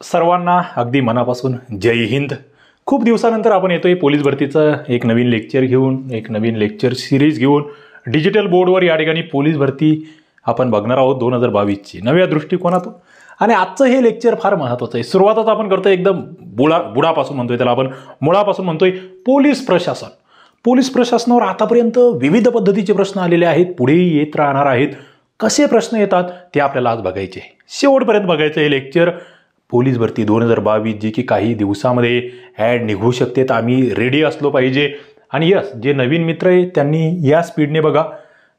सर्वांना अगदी मनापासून जय हिंद. खूप दिवसानंतर आपण येतोय पोलीस भरतीचं एक नवीन लेक्चर घेऊन एक नवीन लेक्चर सिरीज घेऊन. डिजिटल बोर्डवर या ठिकाणी पोलीस भरती आपण बघणार आहोत दोन हजार बावीसची. नव्या दृष्टिकोनातून. आणि आजचं हे लेक्चर फार महत्त्वाचं आहे. सुरुवातच आपण करतोय एकदम बुळा बुडापासून म्हणतोय त्याला आपण. मुळापासून म्हणतोय पोलीस प्रशासन. पोलीस प्रशासनावर आतापर्यंत विविध पद्धतीचे प्रश्न आलेले आहेत. पुढेही येत राहणार आहेत. कसे प्रश्न येतात ते आपल्याला आज बघायचे शेवटपर्यंत बघायचं हे लेक्चर. पोलीस भरती दोन हजार बावीस जी की काही दिवसामध्ये ॲड निघू शकते तर आम्ही रेडी असलो पाहिजे. आणि यस जे नवीन मित्र आहे त्यांनी या स्पीडने बघा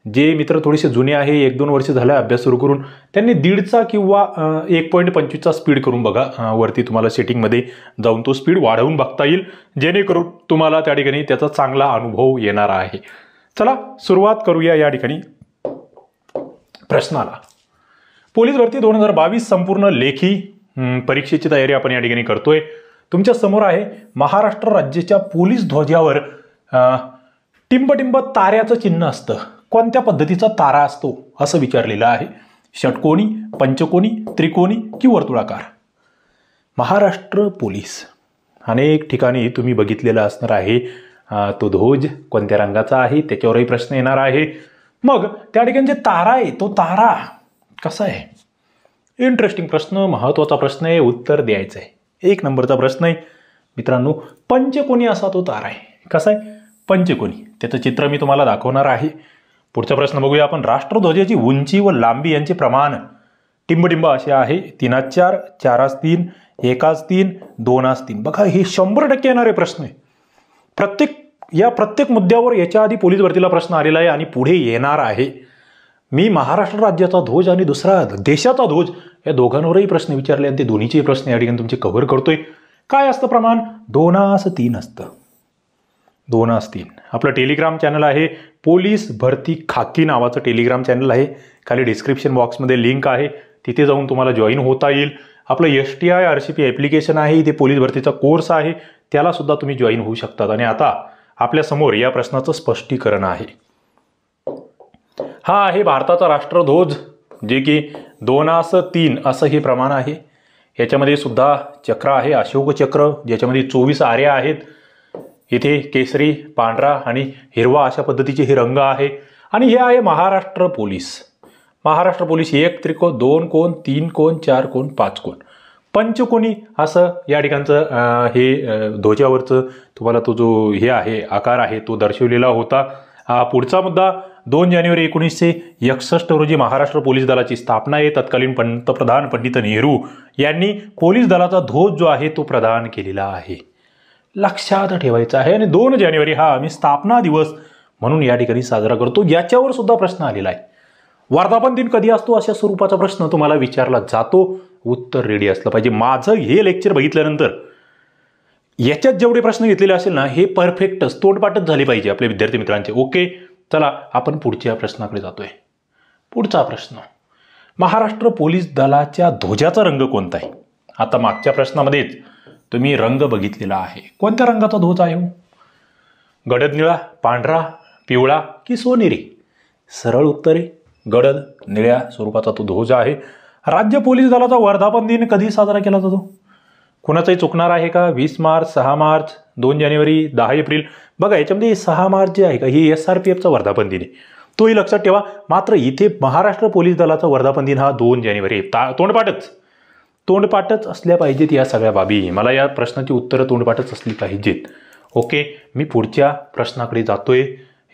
जे मित्र थोडेसे जुने आहे एक दोन वर्ष झालं अभ्यास सुरू करून त्यांनी दीडचा किंवा एक पॉईंट पंचवीसचा स्पीड करून बघा वरती तुम्हाला सेटिंगमध्ये जाऊन तो स्पीड वाढवून बघता येईल जेणेकरून तुम्हाला त्या ठिकाणी त्याचा चांगला अनुभव येणार आहे. चला सुरुवात करूया या ठिकाणी. प्रश्नाला. पोलीस भरती दोन हजार बावीस संपूर्ण लेखी परीक्षेची तयारी आपण या ठिकाणी करतोय. तुमच्यासमोर आहे महाराष्ट्र राज्याच्या पोलीस ध्वजावर टिंबटिंब ताऱ्याचं चिन्ह असतं. कोणत्या पद्धतीचा तारा असतो असं विचारलेलं आहे. षटकोणी पंचकोणी त्रिकोणी की वर्तुळाकार? महाराष्ट्र पोलीस. अनेक ठिकाणी तुम्ही बघितलेलं असणार आहे. तो ध्वज कोणत्या रंगाचा आहे त्याच्यावरही प्रश्न येणार आहे. मग त्या ठिकाणी जे तारा आहे तो तारा कसा आहे? इंटरेस्टिंग प्रश्न महत्त्वाचा प्रश्न आहे उत्तर द्यायचं आहे. एक नंबरचा प्रश्न आहे. मित्रांनो पंचकोनी असा तो तार आहे. कसा आहे? पंचकोनी. त्याचं चित्र मी तुम्हाला दाखवणार आहे. पुढचा प्रश्न बघूया आपण. राष्ट्रध्वजाची उंची व लांबी यांचे प्रमाण. टिंबटिंब असे आहे. तीनाच चार चारास तीन एकाच तीन दोनास तीन. बघा हे शंभर टक्के येणारे प्रश्न आहे. प्रत्येक या प्रत्येक मुद्द्यावर याच्या आधी पोलीस भरतीला प्रश्न आलेला आहे आणि पुढे येणार आहे. मी महाराष्ट्र राज्याचा ध्वज आणि दुसरा देशाचा ध्वज या दोघांवरही प्रश्न विचारले आणि ते दोन्हीचे प्रश्न या ठिकाणी तुमचे कव्हर करतोय. काय असतं प्रमाण? दोनास तीन असतं. दोनास तीन. आपलं टेलिग्राम चॅनल आहे. पोलीस भरती खाकी नावाचं टेलिग्राम चॅनल आहे. खाली डिस्क्रिप्शन बॉक्समध्ये लिंक आहे. तिथे जाऊन तुम्हाला जॉईन होता येईल. आपलं S T I R C P application आहे. इथे पोलीस भरतीचा कोर्स आहे. त्यालासुद्धा तुम्ही जॉईन होऊ शकतात. आणि आता आपल्यासमोर या प्रश्नाचं स्पष्टीकरण आहे. हा आहे भारताचा राष्ट्रध्वज जे की दोनास तीन असं हे प्रमाण आहे. याच्यामध्ये सुद्धा चक्र आहे अशोक चक्र ज्याच्यामध्ये चोवीस आर्या आहेत. इथे केसरी पांढरा आणि हिरवा अशा पद्धतीचे हे रंग आहे. आणि हे आहे महाराष्ट्र पोलीस. महाराष्ट्र पोलीस एक त्रिकोण दोन कोण तीन कोण चार कोण पाच कोण. पंचकोणी असं या ठिकाणचं हे ध्वजावरचं तुम्हाला तो जो हे आहे आकार आहे तो दर्शवलेला होता. पुढचा मुद्दा दोन जानेवारी एकोणीसशे एकसष्ट रोजी महाराष्ट्र पोलीस दलाची स्थापना आहे तत्कालीन पंतप्रधान पंडित नेहरू यांनी पोलीस दलाचा ध्वज जो आहे तो प्रदान केलेला आहे. लक्षात ठेवायचा आहे आणि दोन जानेवारी हा आम्ही स्थापना दिवस म्हणून या ठिकाणी साजरा करतो. याच्यावर सुद्धा प्रश्न आलेला आहे. वर्धापन दिन कधी असतो अशा स्वरूपाचा प्रश्न तुम्हाला विचारला जातो. उत्तर रेडी असलं पाहिजे. माझं हे लेक्चर बघितल्यानंतर याच्यात जेवढे प्रश्न घेतलेले असेल ना हे परफेक्टच तोंडपाठच झाले पाहिजे आपल्या विद्यार्थी मित्रांचे. ओके चला आपण पुढच्या प्रश्नाकडे जातोय. पुढचा प्रश्न. महाराष्ट्र पोलीस दलाच्या ध्वजाचा रंग कोणता आहे? आता मागच्या प्रश्नामध्येच तुम्ही रंग बघितलेला आहे. कोणत्या रंगाचा ध्वज आहे हो? गडद निळा पांढरा पिवळा की सोनेरी? सरळ उत्तर आहे गडद निळ्या स्वरूपाचा तो ध्वज आहे. राज्य पोलीस दलाचा वर्धापन दिन कधी साजरा केला जातो? कुणाचंही चुकणार आहे का? वीस मार्च सहा मार्च दोन जानेवारी दहा एप्रिल. बघा याच्यामध्ये सहा मार्च जे आहे का ही एस आर पी एफचा वर्धापन दिन आहे. तोही लक्षात ठेवा मात्र इथे महाराष्ट्र पोलीस दलाचा वर्धापन दिन हा दोन जानेवारी आहे. ता तोंडपाठच. तोंडपाठच असल्या पाहिजेत या सगळ्या बाबी. मला या प्रश्नाची उत्तरं तोंडपाठच असली पाहिजेत. ओके मी पुढच्या प्रश्नाकडे जातोय.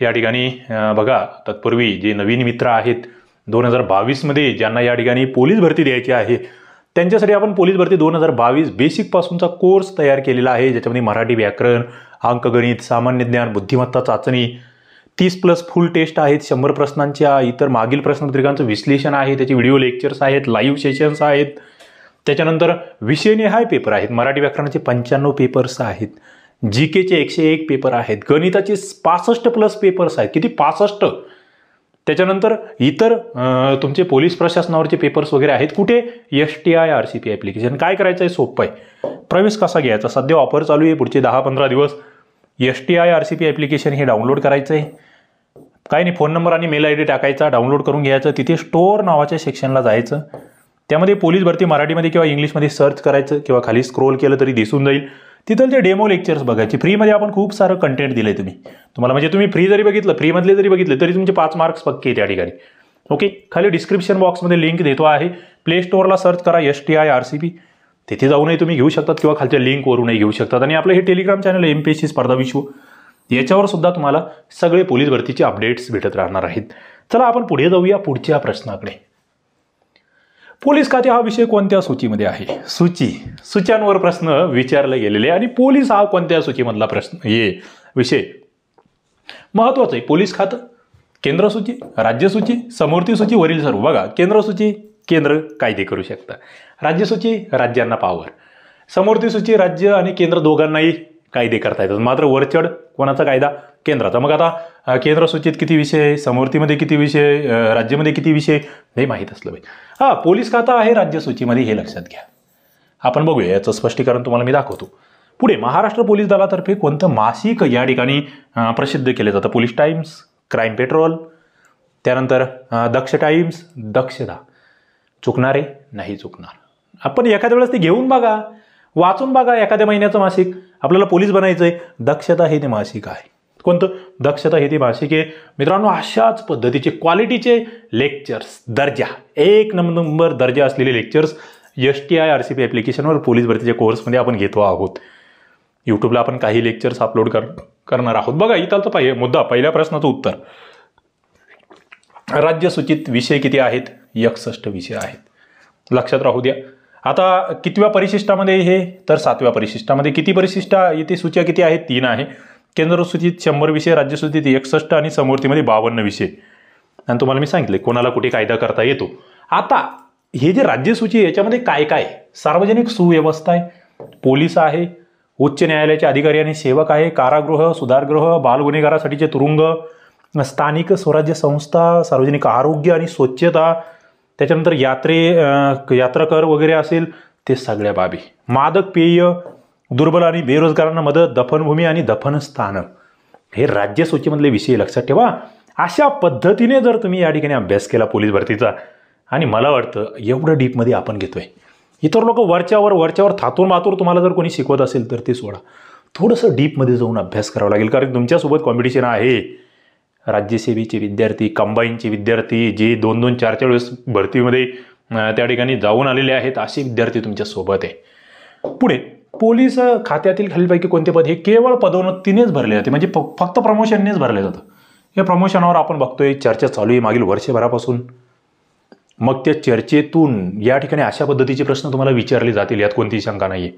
या ठिकाणी बघा तत्पूर्वी जे नवीन मित्र आहेत दोन हजार बावीसमध्ये ज्यांना या ठिकाणी पोलीस भरती द्यायची आहे त्यांच्यासाठी आपण पोलीस भरती दोन हजार बावीस बेसिकपासूनचा कोर्स तयार केलेला आहे ज्याच्यामध्ये मराठी व्याकरण अंकगणित सामान्य ज्ञान बुद्धिमत्ता चाचणी तीस प्लस फुल टेस्ट आहेत शंभर प्रश्नांच्या इतर मागील प्रश्नपत्रिकांचं विश्लेषण आहे त्याचे व्हिडिओ लेक्चर्स आहेत लाईव्ह सेशन्स आहेत. त्याच्यानंतर विषयनिहाय पेपर आहेत मराठी व्याकरणाचे पंच्याण्णव पेपर्स आहेत जी केचे एकशे एक पेपर आहेत गणिताचे पासष्ट प्लस पेपर्स आहेत. किती? पासष्ट. त्याच्यानंतर इतर तुमचे पोलीस प्रशासनावरचे पेपर्स वगैरे आहेत. कुठे? S T I R C P application काय करायचं आहे सोपं आहे. प्रवेश कसा घ्यायचा? सध्या ऑफर चालू आहे. पुढचे दहा पंधरा दिवस S T I R C P application हे डाउनलोड करायचं आहे काय नाही फोन नंबर आणि मेल आय डी टाकायचा डाउनलोड करून घ्यायचं. तिथे स्टोअर नावाच्या सेक्शनला जायचं. त्यामध्ये पोलीस भरती मराठीमध्ये किंवा इंग्लिशमध्ये सर्च करायचं किंवा खाली स्क्रोल केलं तरी दिसून जाईल. तिथं ते डेमो लेक्चर्स बघायचे फ्रीमध्ये आपण खूप सारं कंटेंट दिलं आहे तुम्ही. तुम्हाला म्हणजे तुम्ही फ्री जरी बघितलं फ्रीमधले जरी बघितले तरी तुमचे पाच मार्क्स पक्के त्या ठिकाणी. ओके खाली डिस्क्रिप्शन बॉक्समध्ये लिंक देतो आहे. प्ले स्टोअरला सर्च करा S T I R C B तिथे जाऊनही तुम्ही घेऊ शकतात किंवा खालच्या लिंकवरूनही घेऊ शकतात. आणि आपलं हे telegram channel M P S C स्पर्धा विश्व. याच्यावर सुद्धा तुम्हाला सगळे पोलीस भरतीचे अपडेट्स भेटत राहणार आहेत. चला आपण पुढे जाऊया पुढच्या प्रश्नाकडे. पोलीस खाते हा विषय कोणत्या सूचीमध्ये आहे? सूची सूच्यांवर प्रश्न विचारले गेलेले आणि पोलीस हा कोणत्या सूचीमधला प्रश्न हे विषय? महत्वाचं आहे पोलीस खातं केंद्र सूची राज्यसूची समोरती सूची वरील सर्व. बघा केंद्र सूची केंद्र कायदे करू शकता. राज्यसूची राज्यांना पावर समोरती सूची राज्य आणि केंद्र दोघांनाही कायदे करता येतात. मात्र वरचढ कोणाचा कायदा? केंद्राचा. मग आता केंद्र सूचित किती विषय समोरतीमध्ये किती विषय राज्यामध्ये किती विषय हे माहीत असलं पाहिजे. हा पोलीस खाता आहे राज्य सूचीमध्ये हे लक्षात घ्या. आपण बघूया याचं स्पष्टीकरण तुम्हाला मी दाखवतो. पुढे महाराष्ट्र पोलीस दलातर्फे कोणतं मासिक या ठिकाणी प्रसिद्ध केलं जातं? पोलीस टाइम्स क्राईम पेट्रोल त्यानंतर दक्ष टाइम्स दक्षता. चुकणारे नाही चुकणार. आपण एखाद्या वेळेस ते घेऊन बघा. वाचून बघा एखाद्या महिन्याचं मासिक. आपल्याला पोलीस बनायचं आहे दक्षता हे ते मासिक आहे. कोणतं? दक्षता हे ते मासिक आहे. मित्रांनो अशाच पद्धतीचे क्वालिटीचे लेक्चर्स दर्जा. एक नंबर दर्जा असलेले lectures S T I R C P ॲप्लिकेशनवर police भरतीच्या कोर्समध्ये आपण घेतो आहोत. यूट्यूबला आपण काही लेक्चर्स अपलोड कर करणार आहोत. बघा इथं तर पाहिजे मुद्दा. पहिल्या प्रश्नाचं उत्तर. राज्यसूचित विषय किती आहेत? एकसष्ट विषय आहेत. लक्षात राहू द्या. आता कितव्या परिशिष्टामध्ये हे? तर सातव्या परिशिष्टामध्ये. किती परिशिष्टा येथे सूच्या किती आहेत? तीन आहे. केंद्रसूचित शंभर विषय राज्यसूचित एकसष्ट आणि समोरतीमध्ये बावन्न विषय. आणि तुम्हाला मी सांगितले कोणाला कुठे कायदा करता येतो. आता हे जे राज्यसूची याच्यामध्ये काय काय सार्वजनिक सुव्यवस्था आहे पोलीस आहे उच्च न्यायालयाचे अधिकारी आणि सेवक आहे कारागृह सुधारगृह बालगुन्हेगारासाठीचे तुरुंग स्थानिक स्वराज्य संस्था सार्वजनिक आरोग्य आणि स्वच्छता त्याच्यानंतर यात्रे यात्राकर वगैरे असेल ते सगळ्या बाबी. मादक पेय दुर्बल आणि बेरोजगारांना मदत दफनभूमी आणि दफनस्थान. हे राज्य सूचीमधले विषय लक्षात ठेवा. अशा पद्धतीने जर तुम्ही या ठिकाणी अभ्यास केला पोलीस भरतीचा आणि मला वाटतं एवढं डीपमध्ये आपण घेतोय. इतर लोक वरच्यावर वरच्यावर थातूर मातूर तुम्हाला जर कोणी शिकवत असेल तर ते सोडा. थोडंसं डीपमध्ये जाऊन अभ्यास करावा लागेल कारण तुमच्यासोबत कॉम्पिटिशन आहे. राज्यसेवेचे विद्यार्थी कंबाईनचे विद्यार्थी जे दोन दोन चार चार वेळेस भरतीमध्ये त्या ठिकाणी जाऊन आलेले आहेत असे विद्यार्थी तुमच्यासोबत आहे. पुढे पोलीस खात्यातील खालीलपैकी कोणते पद? हे केवळ पदोन्नतीनेच भरले जाते. म्हणजे फक्त प्रमोशननेच भरले जातं. या प्रमोशनावर आपण बघतोय चर्चा चालू आहे मागील वर्षभरापासून. मग त्या चर्चेतून या ठिकाणी अशा पद्धतीचे प्रश्न तुम्हाला विचारले जातील यात कोणतीही शंका नाही आहे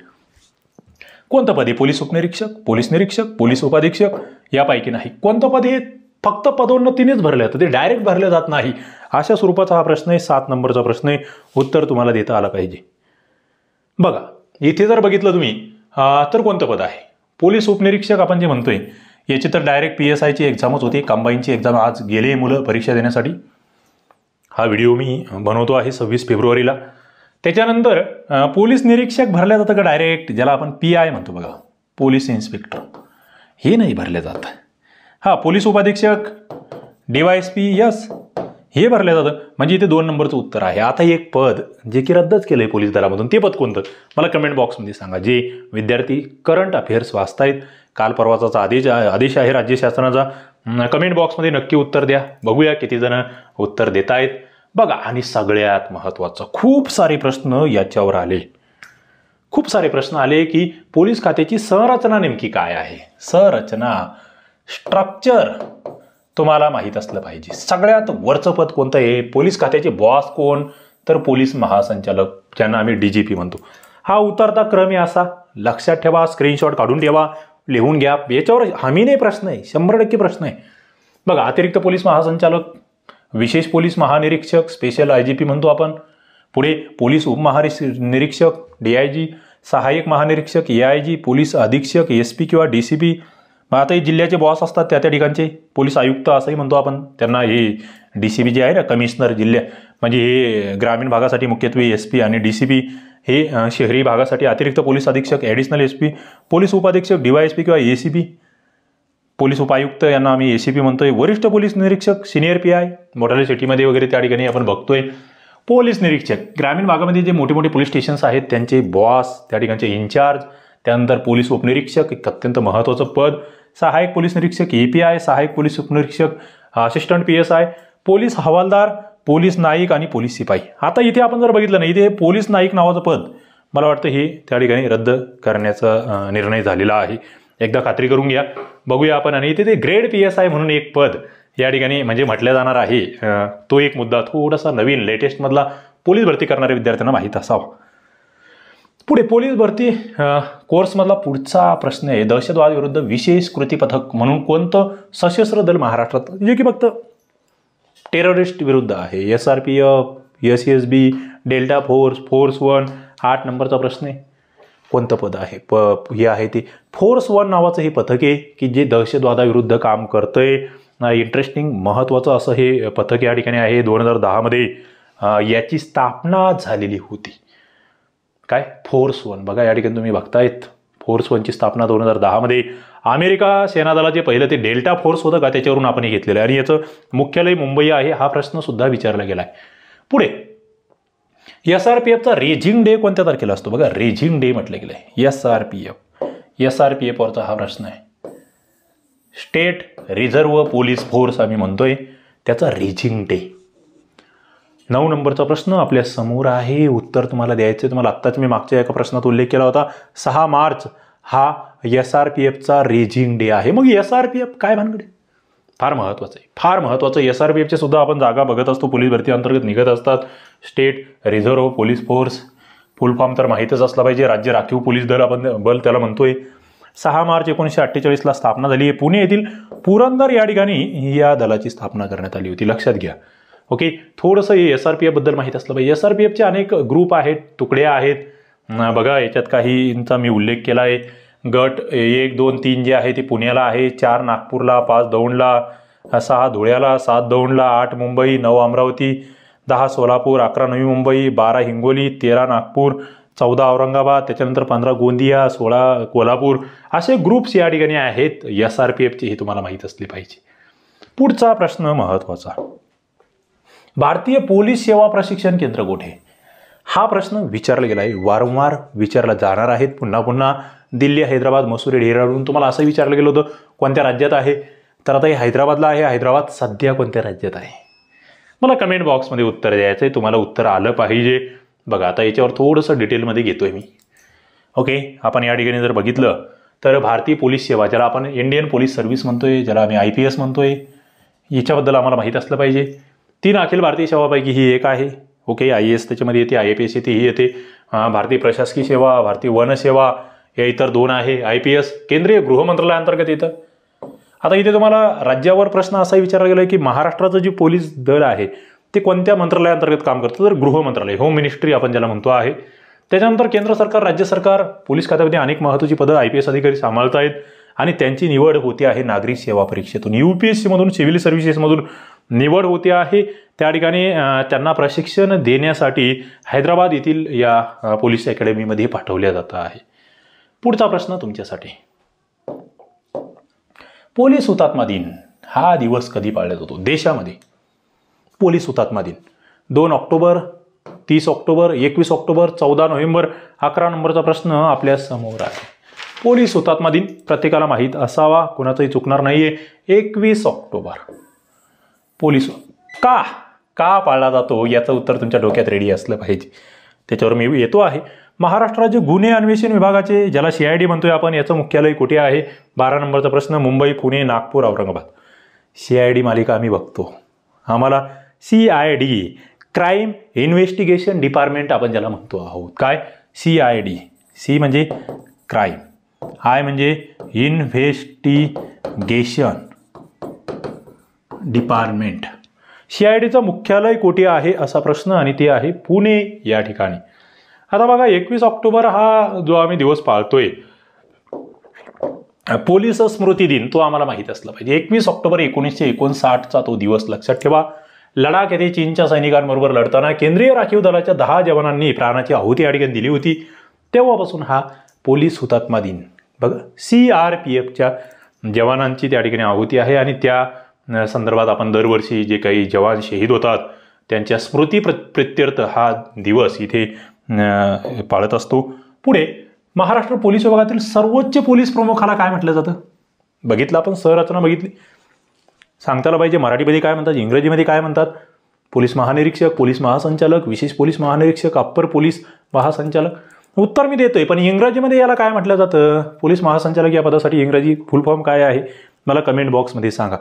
कोणतं पद आहे? पोलीस उपनिरीक्षक पोलीस निरीक्षक पोलीस उपाधीक्षक? यापैकी नाही. कोणतं पद हे फक्त पदोन्नतीनेच भरले जातं ते डायरेक्ट भरले जात नाही. अशा स्वरूपाचा हा प्रश्न आहे. सात नंबरचा प्रश्न आहे. उत्तर तुम्हाला देता आलं पाहिजे. बघा इथे जर बघितलं तुम्ही तर कोणतं पद आहे? पोलीस उपनिरीक्षक आपण जे म्हणतोय याची तर डायरेक्ट पी एस आयची एक्झामच होती. कंबाईनची एक्झाम आज गेले मुलं परीक्षा देण्यासाठी. हा व्हिडिओ मी बनवतो आहे सव्वीस फेब्रुवारीला. त्याच्यानंतर पोलीस निरीक्षक भरल्या जातं का डायरेक्ट ज्याला आपण पी आय म्हणतो बघा. Police inspector. हे नाही भरले जात. हा पोलीस उपाधीक्षक एस पी यस हे भरलं जातं. म्हणजे इथे दोन नंबरचं उत्तर आहे. आता एक पद जे की रद्दच केलं आहे पोलीस दलामधून ते पद कोणतं? मला कमेंट बॉक्समध्ये सांगा. जे विद्यार्थी करंट अफेअर्स वाचतायत काल परवाचा आदेश आदेश आहे राज्य शासनाचा. कमेंट बॉक्समध्ये नक्की उत्तर द्या. बघूया किती जण उत्तर देत आहेत. बघा आणि सगळ्यात महत्त्वाचं खूप सारे प्रश्न याच्यावर आले. खूप सारे प्रश्न आले की पोलीस खात्याची संरचना नेमकी काय आहे? संरचना. स्ट्रक्चर तुम्हाला माहीत असलं पाहिजे. सगळ्यात वरचं पद कोणतं आहे? पोलीस खात्याचे बॉस कोण? तर पोलीस महासंचालक ज्यांना आम्ही डी जी पी म्हणतो. हा उतरता क्रम आहे असा. लक्षात ठेवा स्क्रीनशॉट काढून ठेवा लिहून घ्या. याच्यावर हमी प्रश्न आहे शंभर टक्के प्रश्न आहे. बघा अतिरिक्त पोलीस महासंचालक विशेष पोलीस महानिरीक्षक स्पेशल आय जी पी म्हणतो आपण. पुढे पोलीस उपमहानिरीक्षक डी आय जी सहाय्यक महानिरीक्षक ए आय जी पोलीस अधीक्षक एस पी किंवा डी सी पी मग आता हे जिल्ह्याचे बॉस असतात त्या त्या ठिकाणचे. पोलीस आयुक्त असंही म्हणतो आपण. त्यांना हे डी सी बी जे आहे ना कमिशनर जिल्ह्या म्हणजे हे ग्रामीण भागासाठी मुख्यत्वे एस पी आणि डी सी बी हे शहरी भागासाठी अतिरिक्त पोलीस अधीक्षक ॲडिशनल एस पी पोलीस उपाधीक्षक डी वाय एस पी किंवा ए सी पी पोलीस उपायुक्त यांना आम्ही ए सी पी म्हणतोय. वरिष्ठ पोलीस निरीक्षक सिनियर पी आय मोठाल्या सिटीमध्ये वगैरे त्या ठिकाणी आपण बघतोय. पोलीस निरीक्षक ग्रामीण भागामध्ये जे मोठे मोठे पोलीस स्टेशन्स आहेत त्यांचे बॉस त्या ठिकाणचे इन्चार्ज त्यानंतर पोलीस उपनिरीक्षक एक अत्यंत महत्त्वाचं पद सहाय्यक पोलीस निरीक्षक ए पी आय सहाय्यक पोलीस उपनिरीक्षक assistant P S I police हवालदार पोलीस नाईक आणि पोलीस शिपाई आता इथे आपण जर बघितलं ना इथे पोलीस नाईक नावाचं पद मला वाटतं हे त्या ठिकाणी रद्द करण्याचा निर्णय झालेला आहे. एकदा खात्री करून घ्या. बघूया आपण. आणि इथे ते ग्रेड पी एस आय म्हणून एक पद या ठिकाणी म्हणजे म्हटलं जाणार आहे. तो एक मुद्दा थोडासा नवीन लेटेस्टमधला पोलीस भरती करणाऱ्या विद्यार्थ्यांना माहीत असावा. पुढे पोलीस भरती कोर्समधला पुढचा प्रश्न आहे. दहशतवाद विरुद्ध विशेष कृती पथक म्हणून कोणतं सशस्त्र दल महाराष्ट्रात जे की फक्त टेररिस्ट विरुद्ध आहे. S R P F S S B delta force force one आठ नंबरचा प्रश्न आहे. कोणतं पद आहे? प हे आहे ते. फोर्स वन नावाचं हे पथक आहे की जे दहशतवादाविरुद्ध काम करतंय. इंटरेस्टिंग महत्त्वाचं असं हे पथक या ठिकाणी आहे. दोन हजार दहामध्ये याची स्थापना झालेली होती. काय? Force one. बघा या ठिकाणी तुम्ही बघतायत. फोर्स वनची स्थापना दोन हजार दहामध्ये अमेरिका सेनादलाचे पहिलं ते डेल्टा फोर्स होतं का त्याच्यावरून आपण हे घेतलेलं आहे. आणि याचं मुख्यालय मुंबई आहे हा प्रश्नसुद्धा विचारला गेला आहे. पुढे एस आर पी एफचा रेझिंग डे कोणत्या तारखेला असतो? बघा रेझिंग डे म्हटलं गेलं आहे S R P F S R P एफवरचा हा प्रश्न आहे. स्टेट रिझर्व्ह पोलीस फोर्स आम्ही म्हणतोय त्याचा रेझिंग डे. नऊ नंबरचा प्रश्न आपल्यासमोर आहे. उत्तर तुम्हाला द्यायचं तुम्हाला आत्ताच मी मागच्या एका प्रश्नात उल्लेख केला होता. सहा मार्च हा एस आर पी एफचा रेजिंग डे आहे. मग एस आर पी एफ काय भानगडे? फार महत्त्वाचं आहे. फार महत्त्वाचं एस आर पी एफचे सुद्धा आपण जागा बघत असतो. पोलीस भरती अंतर्गत निघत असतात. State reserve police force. Full form तर माहीतच असला पाहिजे. राज्य राखीव पोलीस दल आपण बल त्याला म्हणतोय. सहा मार्च एकोणीसशे अठ्ठेचाळीसला स्थापना झाली आहे. पुणे येथील पुरंदर या ठिकाणी या दलाची स्थापना करण्यात आली होती. लक्षात घ्या. ओके? थोडंसं एस आर पी एफबद्दल माहीत असलं पाहिजे. एस आर पी एफचे अनेक ग्रुप आहेत तुकड्या आहेत. बघा याच्यात काहींचा मी उल्लेख केला आहे. गट एक दोन तीन जे आहे ते पुण्याला आहे. चार नागपूरला पाच दौंडला सहा धुळ्याला सात दौंडला आठ मुंबई नऊ अमरावती दहा सोलापूर अकरा नवी मुंबई बारा हिंगोली तेरा नागपूर चौदा औरंगाबाद त्याच्यानंतर पंधरा गोंदिया सोळा कोल्हापूर. असे ग्रुप्स या ठिकाणी आहेत एस आर पी एफचे हे तुम्हाला माहीत असले पाहिजे. पुढचा प्रश्न महत्त्वाचा भारतीय पोलीस सेवा प्रशिक्षण केंद्र कुठे? हा प्रश्न विचारला गेला आहे. वारंवार विचारला जाणार आहेत. पुन्हा पुन्हा दिल्ली हैदराबाद मसुरी डेहराडून तुम्हाला असं विचारलं गेलं होतं कोणत्या राज्यात आहे? तर आता हे हैदराबादला आहे. हैदराबाद सध्या कोणत्या राज्यात आहे? मला कमेंट बॉक्समध्ये उत्तर द्यायचं आहे. तुम्हाला उत्तर आलं पाहिजे. बघा आता याच्यावर थोडंसं डिटेलमध्ये घेतो आहे मी. ओके आपण या ठिकाणी जर बघितलं तर भारतीय पोलीस सेवा ज्याला आपण इंडियन पोलीस सर्व्हिस म्हणतोय ज्याला आम्ही आय पी एस म्हणतोय याच्याबद्दल आम्हाला माहीत असलं पाहिजे. तीन अखिल भारतीय सेवापैकी ही एक आहे. ओके आय ए एस त्याच्यामध्ये येते आय पी एस येते ही येते. भारतीय प्रशासकीय सेवा भारतीय वनसेवा या इतर दोन आहे. आय पी एस केंद्रीय गृहमंत्रालयाअंतर्गत येतं. आता इथे तुम्हाला राज्यावर प्रश्न असा विचारला गेला की महाराष्ट्राचं जे पोलीस दल आहे ते कोणत्या मंत्रालयाअंतर्गत काम करतं? तर गृह मंत्रालय होम मिनिस्ट्री आपण ज्याला म्हणतो आहे. त्याच्यानंतर केंद्र सरकार राज्य सरकार पोलीस खात्यामध्ये अनेक महत्त्वाची पदं आय पी एस अधिकारी सांभाळत आहेत आणि त्यांची निवड होते आहे नागरी सेवा परीक्षेतून. यू पी एस सीमधून सिव्हिल सर्व्हिसेसमधून निवड होते आहे. त्या ठिकाणी त्यांना प्रशिक्षण देण्यासाठी हैदराबाद येथील या पोलीस अकॅडमीमध्ये पाठवल्या जात आहे. पुढचा प्रश्न तुमच्यासाठी. पोलीस हुतात्मा दिन हा दिवस कधी पाळला जातो? देशामध्ये. पोलीस हुतात्मा दिन. दोन ऑक्टोबर तीस ऑक्टोबर एकवीस ऑक्टोबर चौदा नोव्हेंबर अकरा नंबरचा प्रश्न आपल्यासमोर आहे. पोलीस हुतात्मा दिन प्रत्येकाला माहीत असावा कुणाचंही चुकणार नाहीये. एकवीस ऑक्टोबर. पोलीस का? का पाळला जातो? याचं उत्तर तुमच्या डोक्यात रेडी असलं पाहिजे. त्याच्यावर मी येतो आहे. महाराष्ट्र राज्य गुन्हे अन्वेषण विभागाचे ज्याला सी आय डी म्हणतोय आपण याचं मुख्यालय कुठे आहे? बारा नंबरचा प्रश्न Mumbai Pune Nagpur Aurangabad. C I D मालिका आम्ही बघतो. आम्हाला C I D crime investigation department आपण ज्याला म्हणतो आहोत. काय? सी आय डी सी म्हणजे क्राईम आय म्हणजे इन्व्हेस्टिगेशन डिपार्टमेंट. सी आय डीचं मुख्यालय कोठे आहे असा प्रश्न आणि ते आहे पुणे या ठिकाणी. आता बघा एकवीस ऑक्टोबर हा जो आम्ही दिवस पाळतोय पोलीस स्मृती दिन तो आम्हाला माहीत असला पाहिजे. एकवीस ऑक्टोबर एकोणीसशे एकोणसाठचा तो दिवस लक्षात ठेवा. लडाख येथे चीनच्या सैनिकांबरोबर लढताना केंद्रीय राखीव दलाच्या दहा जवानांनी प्राणाची आहुती या ठिकाणी दिली होती. तेव्हापासून हा पोलीस हुतात्मा दिन. बघा सी आर पी एफच्या जवानांची त्या ठिकाणी आहुती आहे आणि त्या संदर्भात आपण दरवर्षी जे काही जवान शहीद होतात त्यांच्या स्मृती प्र प्रत्यर्थ हा दिवस इथे पाळत असतो. पुढे महाराष्ट्र पोलीस विभागातील सर्वोच्च पोलीस प्रमुखाला काय म्हटलं जातं? बघितलं आपण संरचना बघितली. सांगताला पाहिजे मराठीमध्ये काय म्हणतात इंग्रजीमध्ये काय म्हणतात? पोलीस महानिरीक्षक पोलीस महासंचालक विशेष पोलीस महानिरीक्षक अप्पर पोलीस महासंचालक. उत्तर मी देतोय पण इंग्रजीमध्ये याला काय म्हटलं जातं? पोलीस महासंचालक या पदासाठी इंग्रजी फुल फॉर्म काय आहे? मला कमेंट बॉक्समध्ये सांगा.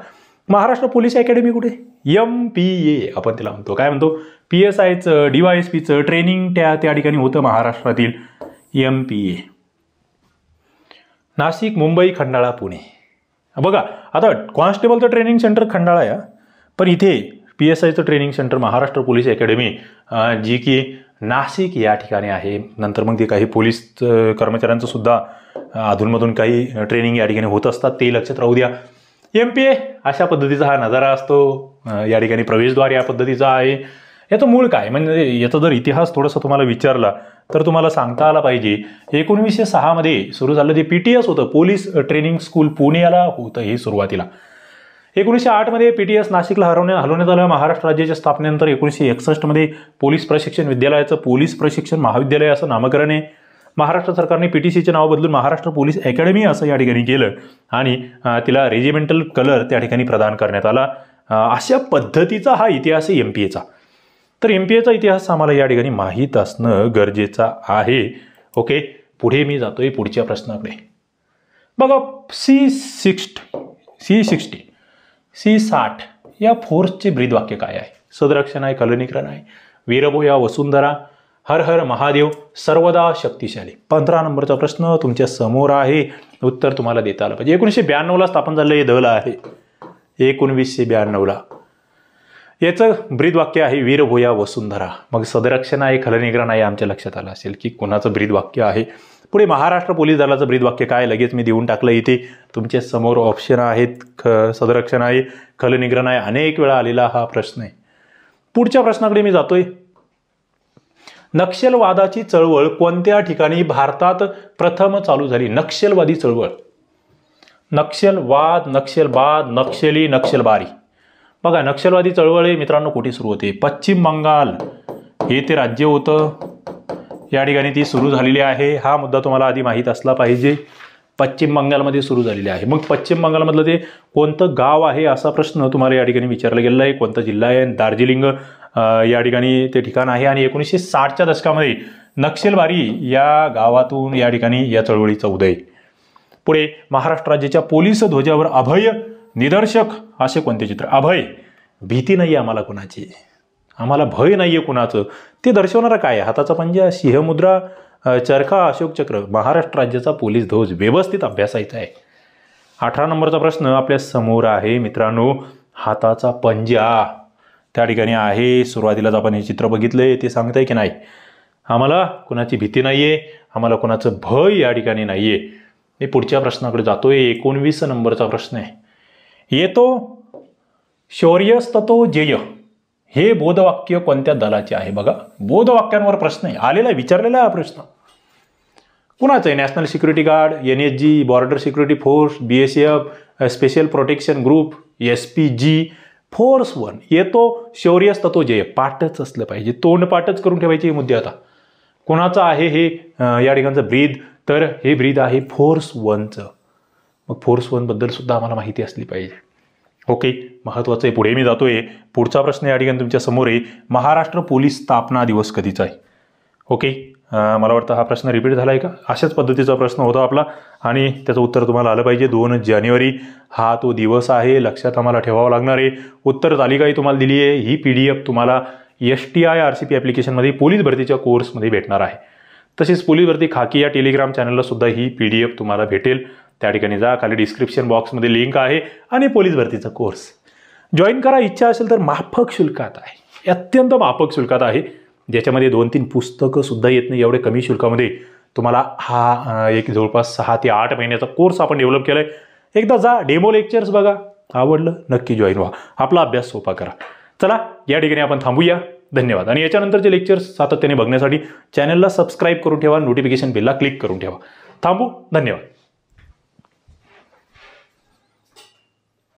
महाराष्ट्र पोलीस अकॅडमी कुठे? एम पी ए आपण त्याला म्हणतो. काय म्हणतो? पी एस आयचं डी वाय एस पीचं ट्रेनिंग त्या त्या ठिकाणी होतं महाराष्ट्रातील M P A. Nashik Mumbai Khandala Pune. बघा आता कॉन्स्टेबलचं ट्रेनिंग सेंटर खंडाळा आहे पण इथे P S आयचं training centre Maharashtra police academy जी की नाशिक या ठिकाणी आहे. नंतर मग ते काही पोलीस कर्मचाऱ्यांचं सुद्धा अधूनमधून काही ट्रेनिंग या ठिकाणी होत असतात. ते लक्षात राहू द्या. एम पी ए अशा पद्धतीचा हा नजारा असतो. या ठिकाणी प्रवेशद्वार या पद्धतीचा आहे. याचं मूळ काय? म्हणजे याचा जर इतिहास थोडासा तुम्हाला विचारला तर तुम्हाला सांगता आला पाहिजे एकोणवीसशे सहामध्ये सुरू झालं जे पी टी एस होतं पोलीस ट्रेनिंग स्कूल पुण्याला होतं हे सुरुवातीला. एकोणीसशे आठमध्ये पी टी एस नाशिकला हरवण्या हलवण्यात आलं. महाराष्ट्र राज्याच्या स्थापनेनंतर एकोणीसशे एकसष्टमध्ये पोलीस प्रशिक्षण विद्यालयाचं पोलीस प्रशिक्षण महाविद्यालय असं नामकरण आहे. महाराष्ट्र सरकारने पी टी सीचे नाव बदलून महाराष्ट्र पोलीस अकॅडमी असं या ठिकाणी केलं आणि तिला रेजिमेंटल कलर त्या ठिकाणी प्रदान करण्यात आला. अशा पद्धतीचा हा इतिहास आहे एम पी एचा तर एम पी एचा इतिहास आम्हाला या ठिकाणी माहीत असणं गरजेचं आहे. ओके पुढे मी जातोय पुढच्या प्रश्नाकडे. बघा C sixty C sixty C साठ या फोर्सचे ब्रीदवाक्य काय आहे? सदरक्षण आहे कलनीकरण आहे वीरभो या वसुंधरा हर हर महादेव सर्वदा शक्तिशाली. पंधरा नंबरचा प्रश्न तुमच्यासमोर आहे. उत्तर तुम्हाला देता आलं पाहिजे. एकोणीसशे ब्याण्णवला स्थापन झालं हे दल आहे. एकोणवीसशे ब्याण्णवला. याचं ब्रीदवाक्य आहे वीरभूया वसुंधरा. मग सदरक्षण आहे खलनिग्रण आहे आमच्या लक्षात आलं असेल की कोणाचं ब्रीदवाक्य आहे. पुढे महाराष्ट्र पोलीस दलाचं ब्रीद वाक्य काय? लगेच मी देऊन टाकलं इथे. तुमच्यासमोर ऑप्शन आहेत. ख सदरक्षण आहे खलनिग्रण आहे. अनेक वेळा आलेला हा प्रश्न आहे. पुढच्या प्रश्नाकडे मी जातोय. नक्षलवादाची चळवळ कोणत्या ठिकाणी भारतात प्रथम चालू झाली? नक्षलवादी चळवळ. नक्षलवाद नक्षलबाद नक्षली नक्षलबारी. बघा नक्षलवादी चळवळ मित्रांनो कुठे सुरू होते? पश्चिम बंगाल. हे ते राज्य होतं. या ठिकाणी ती सुरू झालेली आहे. हा मुद्दा तुम्हाला आधी माहीत असला पाहिजे. पश्चिम बंगालमध्ये सुरू झालेली आहे. मग पश्चिम बंगालमधलं ते कोणतं गाव आहे असा प्रश्न तुम्हाला या ठिकाणी विचारला गेलेला आहे. कोणता जिल्हा आहे? दार्जिलिंग. या ठिकाणी ते ठिकाण आहे. आणि एकोणीसशे साठच्या दशकामध्ये नक्षलबारी या गावातून या ठिकाणी या चळवळीचा उदय. पुढे महाराष्ट्र राज्याच्या पोलीस ध्वजावर अभय निदर्शक असे कोणते चित्र? अभय भीती नाही आम्हाला कुणाची. आम्हाला भय नाही आहे कुणाचं. ते दर्शवणारं काय हाताचा पंजा सिंहमुद्रा चरखा अशोक चक्र. महाराष्ट्र राज्याचा पोलीस ध्वज व्यवस्थित अभ्यासायचा आहे. अठरा नंबरचा प्रश्न आपल्यासमोर आहे. मित्रांनो हाताचा पंजा. त्या ठिकाणी आहे. सुरुवातीलाच आपण हे चित्र बघितलंय ते सांगताय की नाही? आम्हाला कुणाची भीती नाही आहे आम्हाला कुणाचं भय या ठिकाणी नाही आहे मी पुढच्या प्रश्नाकडे जातोय. एकोणवीस नंबरचा प्रश्न आहे. येतो. शौर्यस्ततो जेय. हे बोधवाक्य कोणत्या दलाचे आहे बघा. बोधवाक्यांवर प्रश्न आहे. आलेला विचारलेला हा प्रश्न. कुणाचं आहे? National security guard N S G border security force B S F special protection group S P G force one येतो शौर्यच तो जय पाठच असलं पाहिजे. तोंड पाठच करून ठेवायचे मुद्दे आता. कोणाचं आहे हे या ठिकाणचं ब्रीद? तर हे ब्रीद आहे फोर्स वनचं. मग फोर्स वनबद्दल सुद्धा आम्हाला माहिती असली पाहिजे. ओके महत्त्वाचं आहे. पुढे मी जातोय. पुढचा प्रश्न या ठिकाणी तुमच्यासमोर आहे. महाराष्ट्र पोलीस स्थापना दिवस कधीचा आहे? ओके मला वाटतं हा प्रश्न रिपीट झाला आहे का? अशाच पद्धतीचा प्रश्न होता आपला. आणि त्याचं उत्तर तुम्हाला आलं पाहिजे. दोन जानेवारी हा तो दिवस आहे. लक्षात आम्हाला ठेवावा लागणार आहे. उत्तर तालिकाही तुम्हाला दिली आहे. ही पी डी एफ तुम्हाला S T I R C P ॲप्लिकेशनमध्ये police भरतीच्या कोर्समध्ये भेटणार आहे. तसेच पोलीस भरती खाकी या टेलिग्राम चॅनलला सुद्धा ही पी डी एफ तुम्हाला भेटेल. त्या ठिकाणी जा. खाली डिस्क्रिप्शन बॉक्समध्ये लिंक आहे. आणि पोलीस भरतीचा कोर्स जॉईन करा. इच्छा असेल तर माफक शुल्कात आहे. अत्यंत माफक शुल्कात आहे. ज्याच्यामध्ये दोन तीन पुस्तकंसुद्धा येत नाही एवढे कमी शुल्कामध्ये. तुम्हाला हा एक जवळपास सहा ते आठ महिन्याचा कोर्स आपण डेव्हलप केला आहे एकदा जा डेमो लेक्चर्स बघा. आवडलं नक्की जॉईन व्हा. आपला अभ्यास सोपा करा. चला या ठिकाणी आपण थांबूया. धन्यवाद. आणि याच्यानंतरचे लेक्चर्स सातत्याने बघण्यासाठी चॅनलला सबस्क्राईब करून ठेवा. नोटिफिकेशन बिलला क्लिक करून ठेवा. थांबू धन्यवाद.